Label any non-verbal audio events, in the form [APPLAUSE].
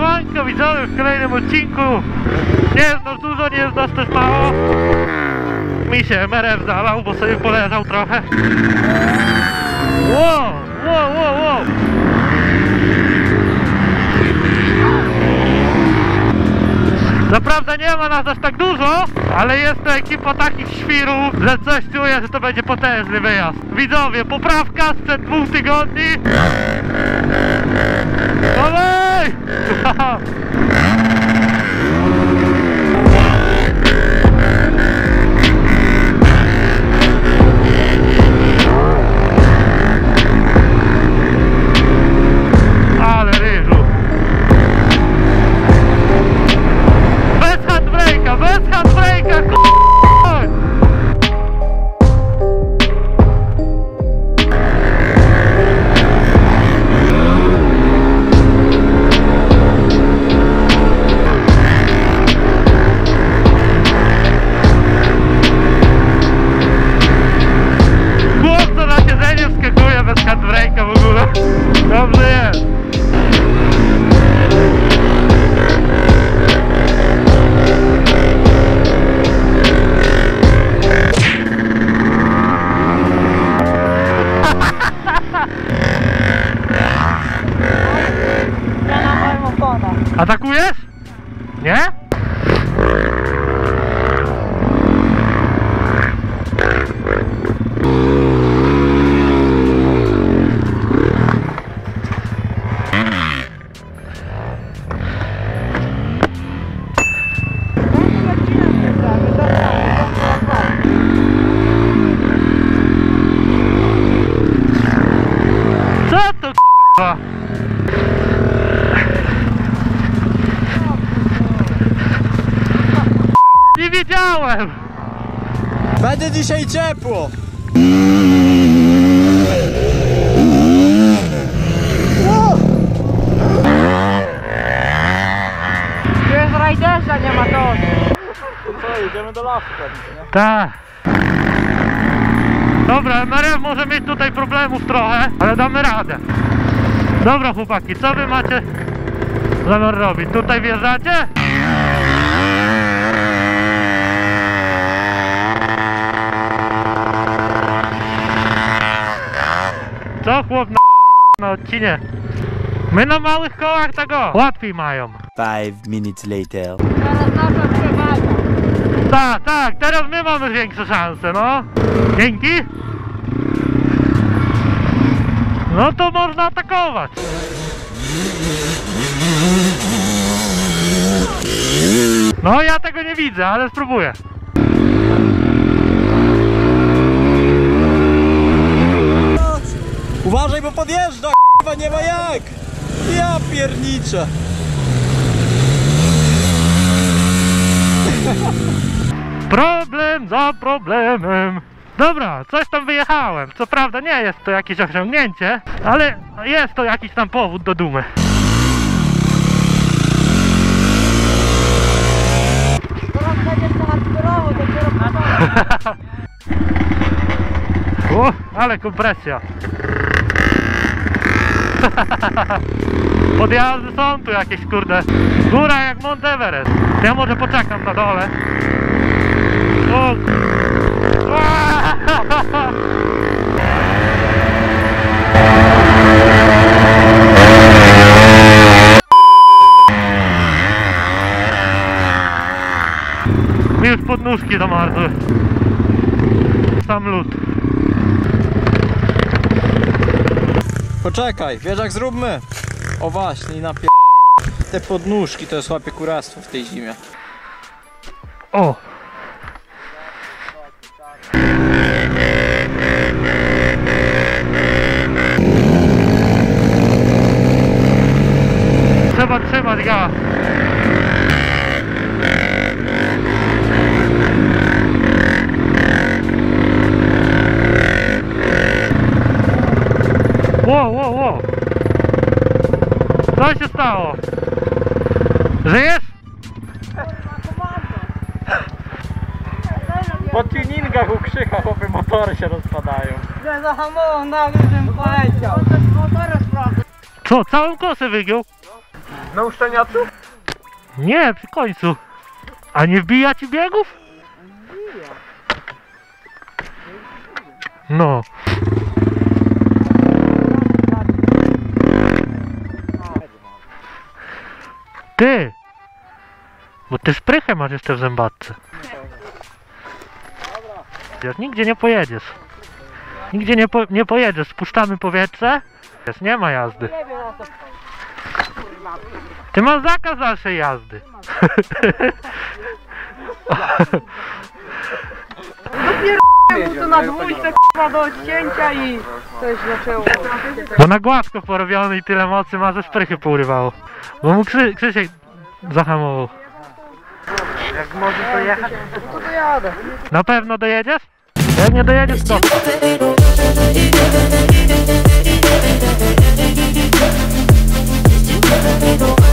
Siemanko widzowie w kolejnym odcinku Nie jest nas dużo, nie jest nas też mało Mi się MRF zalał, bo sobie poleżał trochę Wow, wow, wow, wow Naprawdę nie ma nas aż tak dużo, ale jest to ekipa takich świrów, że coś czuję, że to będzie potężny wyjazd. Widzowie, poprawka sprzed dwóch tygodni. Dalej! [LAUGHS] [LAUGHS] k***a? Nie wiedziałem! Będzie dzisiaj ciepło! Tu jest rajderza, nie ma to. Co, idziemy do lasu pewnie, nie? Tak. Dobra, MRF może mieć tutaj problemów trochę, ale damy radę. Dobra chłopaki, co wy macie zamiar robić? Tutaj wjeżdżacie? Co chłop na, na odcinie? My na małych kołach tego łatwiej mają. Five minutes later. Teraz nasza przewaga. Tak, tak, teraz my mamy większe szanse, no. Dzięki. No to można atakować. No ja tego nie widzę, ale spróbuję. Uważaj, bo podjeżdża, k***a, nie ma jak! Ja pierniczę! Problem za problemem. Dobra, coś tam wyjechałem. Co prawda nie jest to jakieś osiągnięcie, ale jest to jakiś tam powód do dumy. Teraz. [LAUGHS] O, ale kompresja. [LAUGHS] Podjazdy są tu jakieś kurde. Góra jak Mount Everest. Ja może poczekam na dole. O. już podnóżki zamarzły. Sam lód. Poczekaj, wiesz jak zróbmy? O właśnie, i napier... Te podnóżki to jest łapie kurastwo w tej zimie. O! Wow, wow, wow! Co się stało? Żyjesz? Po tuningach u Krzycha chłopy motory się rozpadają. Że zahamował nagle, żebym poleciał. Co, całą kosę wygiął? Na uszczeniacu? Nie, przy końcu. A nie wbija ci biegów? No. Ty! Bo ty szprychę masz jeszcze w zębatce. Wiesz, nigdzie nie pojedziesz. Nigdzie nie, po, nie pojedziesz. Spuszczamy powietrze. Wiesz, nie ma jazdy. Ty masz zakaz dalszej jazdy. Na dwójce k***a do odcięcia i coś zaczęło. Bo na gładko porobiony i tyle mocy ma, że szprychy pourywało. Bo mu Krzy, Krzysiek zahamował. Jak może to jechać? No to dojadę. Na pewno dojedziesz? Jak nie dojedziesz, to... Did you